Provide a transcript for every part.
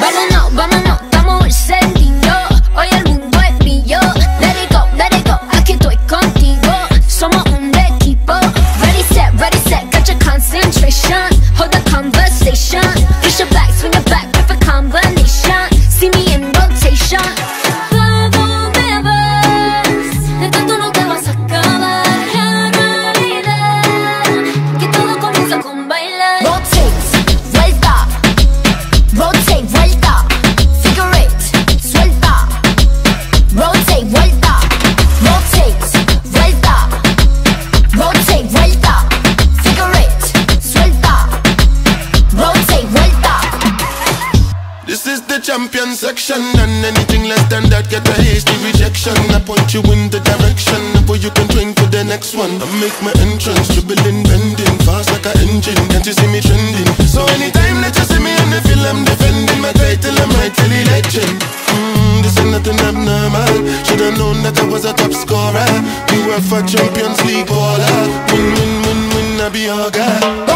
Vámonos, vámonos, vamos a champion section, and anything less than that get a hasty rejection. I point you in the direction where you can drink to the next one. I make my entrance, dribbling, bending, fast like an engine. Can't you see me trending? So anytime that you see me and I feel I'm defending my title, I'm rightfully legend. Mm, this ain't nothing abnormal. Should've known that I was a top scorer. We work for Champions League baller. Win, win, win, win, I be your guy.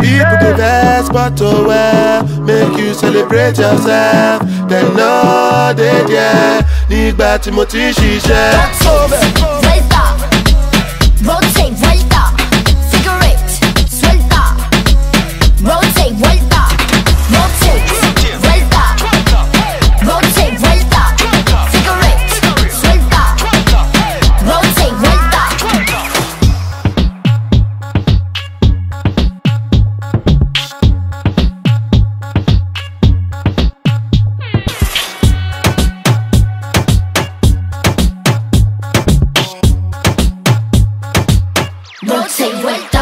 People go vex but oh to wear Make you celebrate yourself. Then no they there Nígbà tí mo ti ṣiṣẹ́ vuelta.